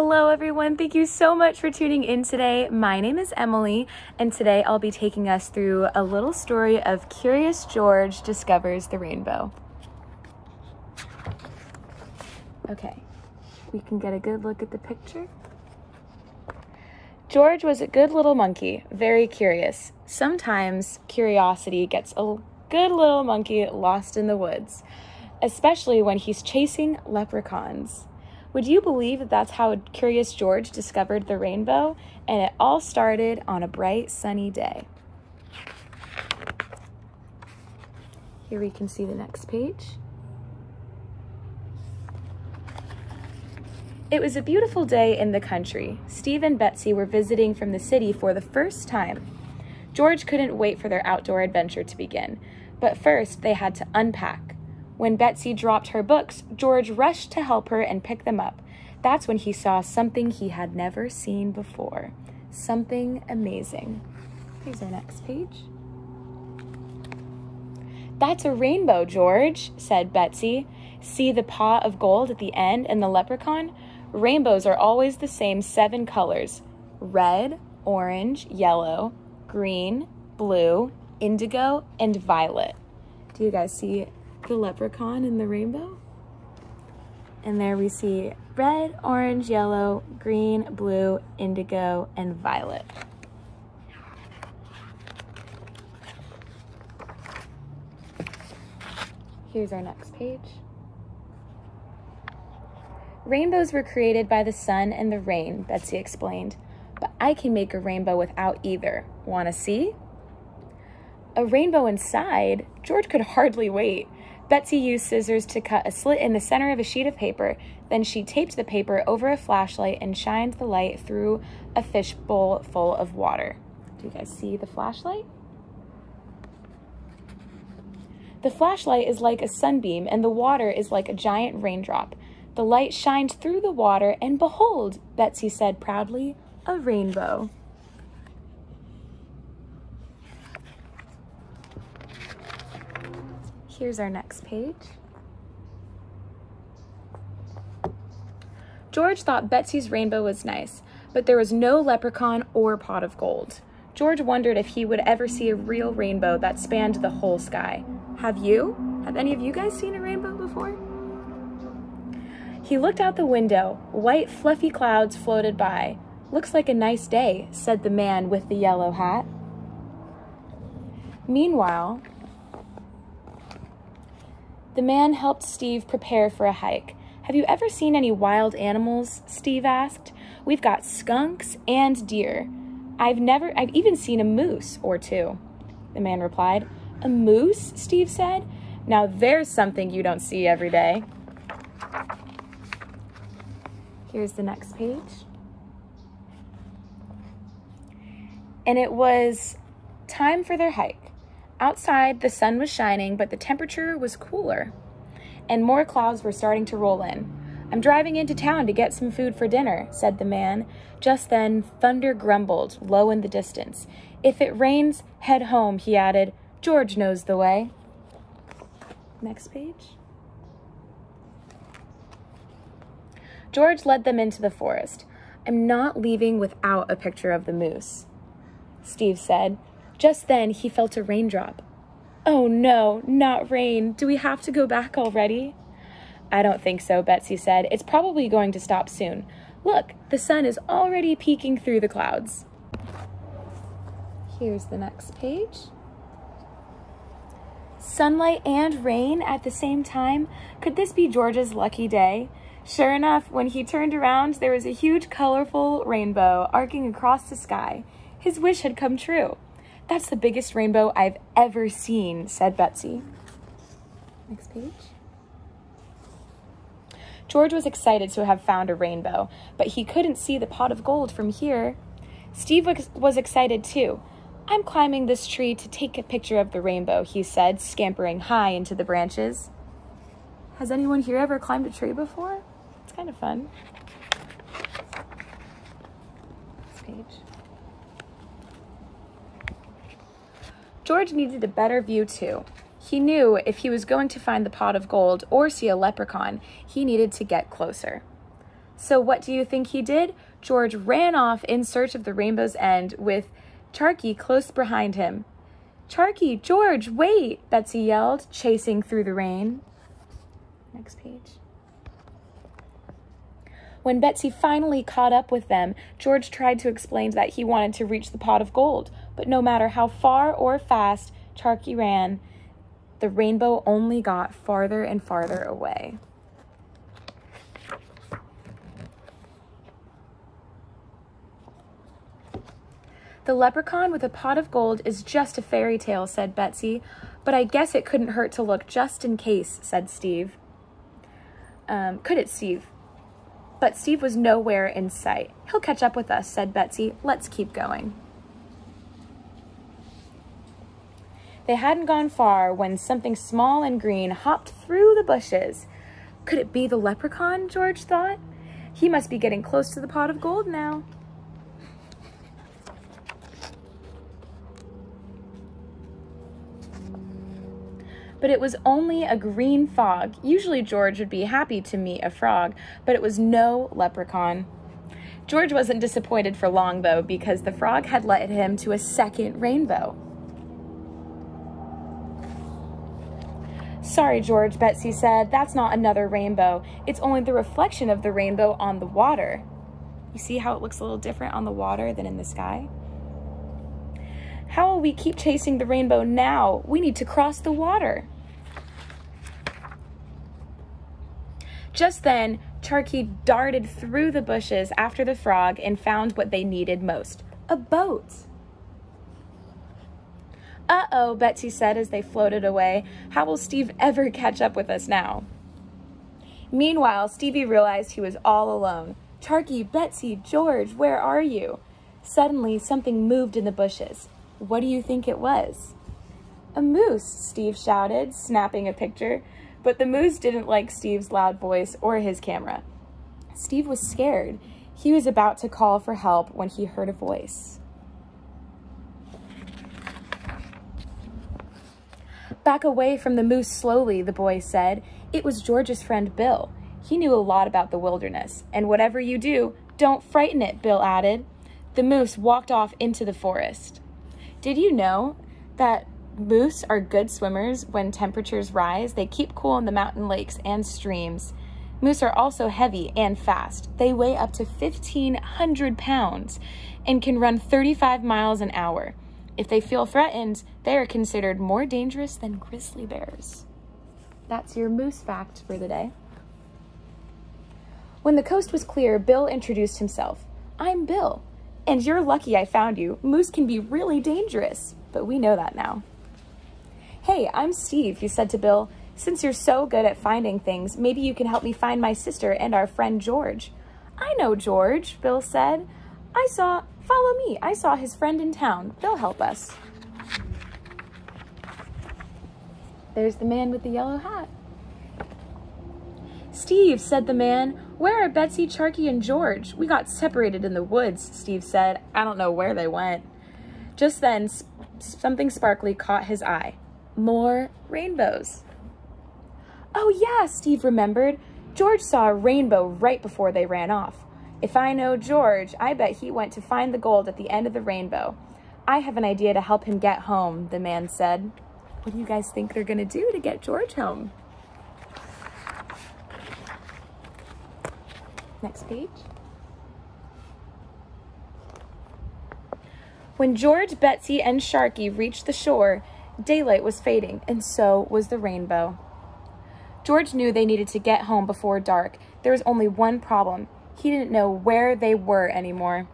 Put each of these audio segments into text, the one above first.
Hello, everyone. Thank you so much for tuning in today. My name is Emily, and today I'll be taking us through a little story of Curious George discovers the rainbow. Okay, we can get a good look at the picture. George was a good little monkey, very curious. Sometimes curiosity gets a good little monkey lost in the woods, especially when he's chasing leprechauns. Would you believe that that's how Curious George discovered the rainbow? And it all started on a bright sunny day. Here we can see the next page. It was a beautiful day in the country. Steve and Betsy were visiting from the city for the first time. George couldn't wait for their outdoor adventure to begin, but first they had to unpack. When Betsy dropped her books, George rushed to help her and pick them up. That's when he saw something he had never seen before. Something amazing. Here's our next page. That's a rainbow, George, said Betsy. See the paw of gold at the end and the leprechaun? Rainbows are always the same seven colors red, orange, yellow, green, blue, indigo, and violet. Do you guys see the leprechaun in the rainbow? And there we see red, orange, yellow, green, blue, indigo, and violet. Here's our next page. Rainbows were created by the sun and the rain, Betsy explained. But I can make a rainbow without either. Want to see? A rainbow inside? George could hardly wait. Betsy used scissors to cut a slit in the center of a sheet of paper. Then she taped the paper over a flashlight and shined the light through a fishbowl full of water. Do you guys see the flashlight? The flashlight is like a sunbeam, and the water is like a giant raindrop. The light shined through the water, and behold, Betsy said proudly, a rainbow. Here's our next page. George thought Betsy's rainbow was nice, but there was no leprechaun or pot of gold. George wondered if he would ever see a real rainbow that spanned the whole sky. Have you? Have any of you guys seen a rainbow before? He looked out the window. White, fluffy clouds floated by. Looks like a nice day, said the man with the yellow hat. Meanwhile, the man helped Steve prepare for a hike. Have you ever seen any wild animals? Steve asked. We've got skunks and deer. I've never, I've even seen a moose or two. The man replied. A moose? Steve said. Now there's something you don't see every day. Here's the next page. And it was time for their hike. Outside, the sun was shining, but the temperature was cooler, and more clouds were starting to roll in. I'm driving into town to get some food for dinner, said the man. Just then, thunder grumbled low in the distance. If it rains, head home, he added. George knows the way. Next page. George led them into the forest. I'm not leaving without a picture of the moose, Steve said. Just then, he felt a raindrop. Oh no, not rain. Do we have to go back already? I don't think so, Betsy said. It's probably going to stop soon. Look, the sun is already peeking through the clouds. Here's the next page. Sunlight and rain at the same time? Could this be George's lucky day? Sure enough, when he turned around, there was a huge, colorful rainbow arcing across the sky. His wish had come true. That's the biggest rainbow I've ever seen, said Betsy. Next page. George was excited to have found a rainbow, but he couldn't see the pot of gold from here. Steve was excited too. I'm climbing this tree to take a picture of the rainbow, he said, scampering high into the branches. Has anyone here ever climbed a tree before? It's kind of fun. This page. George needed a better view too. He knew if he was going to find the pot of gold or see a leprechaun, he needed to get closer. So, what do you think he did? George ran off in search of the rainbow's end with Charkie close behind him. Charkie, George, wait, Betsy yelled, chasing through the rain. Next page. When Betsy finally caught up with them, George tried to explain that he wanted to reach the pot of gold, but no matter how far or fast Charkie ran, the rainbow only got farther and farther away. The leprechaun with a pot of gold is just a fairy tale, said Betsy, but I guess it couldn't hurt to look just in case, said Steve. Um, could it, Steve? But Steve was nowhere in sight. He'll catch up with us, said Betsy. Let's keep going. They hadn't gone far when something small and green hopped through the bushes. Could it be the leprechaun, George thought? He must be getting close to the pot of gold now. but it was only a green fog. Usually George would be happy to meet a frog, but it was no leprechaun. George wasn't disappointed for long, though, because the frog had led him to a second rainbow. Sorry, George, Betsy said. That's not another rainbow. It's only the reflection of the rainbow on the water. You see how it looks a little different on the water than in the sky? How will we keep chasing the rainbow now? We need to cross the water. Just then, Charkie darted through the bushes after the frog and found what they needed most a boat. Uh oh, Betsy said as they floated away. How will Steve ever catch up with us now? Meanwhile, Stevie realized he was all alone. Charkie, Betsy, George, where are you? Suddenly, something moved in the bushes. What do you think it was? A moose, Steve shouted, snapping a picture. But the moose didn't like Steve's loud voice or his camera. Steve was scared. He was about to call for help when he heard a voice. Back away from the moose slowly, the boy said. It was George's friend Bill. He knew a lot about the wilderness, and whatever you do, don't frighten it, Bill added. The moose walked off into the forest. Did you know that moose are good swimmers when temperatures rise? They keep cool in the mountain lakes and streams. Moose are also heavy and fast. They weigh up to 1,500 pounds and can run 35 miles an hour. If they feel threatened, they are considered more dangerous than grizzly bears. That's your moose fact for the day. When the coast was clear, Bill introduced himself. I'm Bill. And you're lucky I found you. Moose can be really dangerous, but we know that now. Hey, I'm Steve, he said to Bill. Since you're so good at finding things, maybe you can help me find my sister and our friend George. I know George, Bill said. I saw, follow me, I saw his friend in town. They'll help us. There's the man with the yellow hat. Steve, said the man, where are Betsy, Charkie, and George? We got separated in the woods, Steve said. I don't know where they went. Just then, something sparkly caught his eye. More rainbows. Oh yeah, Steve remembered. George saw a rainbow right before they ran off. If I know George, I bet he went to find the gold at the end of the rainbow. I have an idea to help him get home, the man said. What do you guys think they're going to do to get George home? Next page. When George, Betsy, and Sharky reached the shore, daylight was fading, and so was the rainbow. George knew they needed to get home before dark. There was only one problem. He didn't know where they were anymore.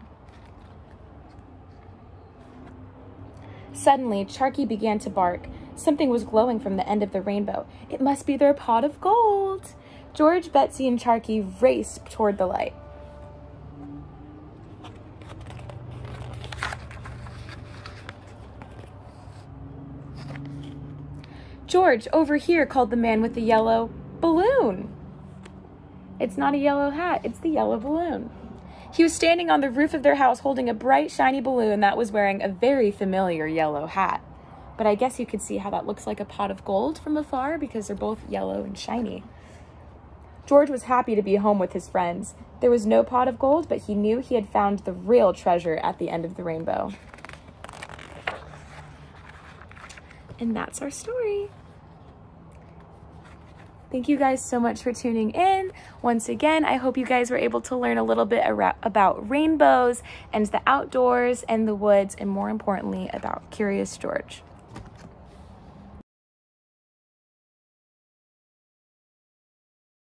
Suddenly, Charkie began to bark. Something was glowing from the end of the rainbow. It must be their pot of gold. George, Betsy, and Charkie raced toward the light. George, over here, called the man with the yellow balloon. It's not a yellow hat, it's the yellow balloon. He was standing on the roof of their house holding a bright, shiny balloon that was wearing a very familiar yellow hat. But I guess you could see how that looks like a pot of gold from afar because they're both yellow and shiny. George was happy to be home with his friends. There was no pot of gold, but he knew he had found the real treasure at the end of the rainbow. And that's our story. Thank you guys so much for tuning in. Once again, I hope you guys were able to learn a little bit about rainbows and the outdoors and the woods, and more importantly, about Curious George.